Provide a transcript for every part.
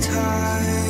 time.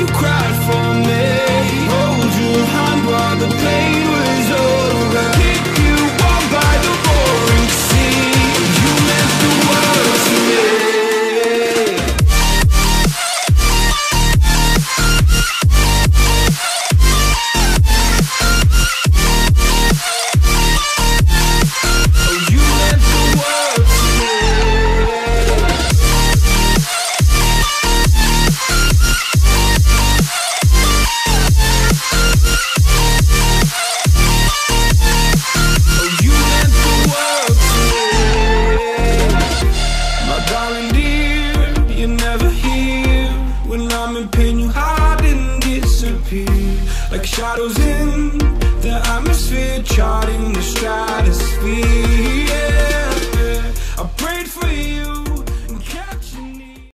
You cried When I'm in pain, you hide and disappear. Like shadows in the atmosphere Charting the stratosphere.